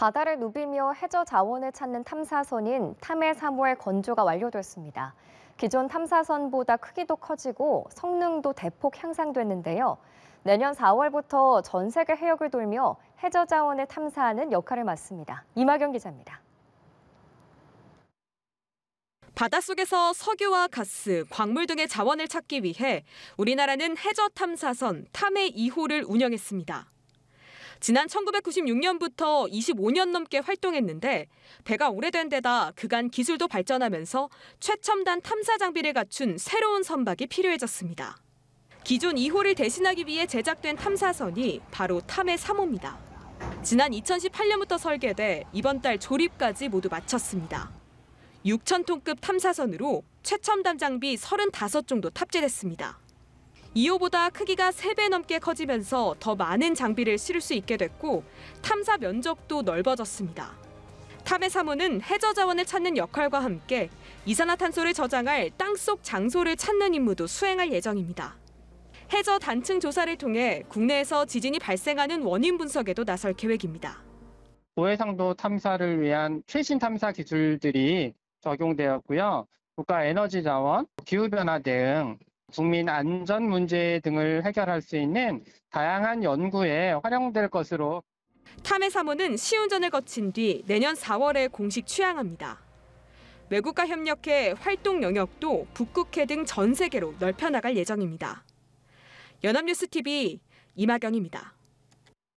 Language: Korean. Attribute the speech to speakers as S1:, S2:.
S1: 바다를 누비며 해저 자원을 찾는 탐사선인 탐해 3호의 건조가 완료됐습니다. 기존 탐사선보다 크기도 커지고 성능도 대폭 향상됐는데요. 내년 4월부터 전 세계 해역을 돌며 해저 자원을 탐사하는 역할을 맡습니다. 이마경 기자입니다.
S2: 바닷속에서 석유와 가스, 광물 등의 자원을 찾기 위해 우리나라는 해저 탐사선 탐해 2호를 운영했습니다. 지난 1996년부터 25년 넘게 활동했는데 배가 오래된 데다 그간 기술도 발전하면서 최첨단 탐사 장비를 갖춘 새로운 선박이 필요해졌습니다. 기존 2호를 대신하기 위해 제작된 탐사선이 바로 탐해 3호입니다. 지난 2018년부터 설계돼 이번 달 조립까지 모두 마쳤습니다. 6,000톤급 탐사선으로 최첨단 장비 35 정도 탑재됐습니다. 2호보다 크기가 3배 넘게 커지면서 더 많은 장비를 실을 수 있게 됐고 탐사 면적도 넓어졌습니다. 탐해 3호는 해저 자원을 찾는 역할과 함께 이산화탄소를 저장할 땅속 장소를 찾는 임무도 수행할 예정입니다. 해저 단층 조사를 통해 국내에서 지진이 발생하는 원인 분석에도 나설 계획입니다.
S3: 고해상도 탐사를 위한 최신 탐사 기술들이 적용되었고요. 국가 에너지 자원, 기후 변화 등 국민 안전 문제 등을 해결할 수 있는 다양한 연구에 활용될 것으로
S2: 탐해 3호는 시운전을 거친 뒤 내년 4월에 공식 취항합니다. 외국과 협력해 활동 영역도 북극해 등 전 세계로 넓혀나갈 예정입니다. 연합뉴스 TV 이마경입니다.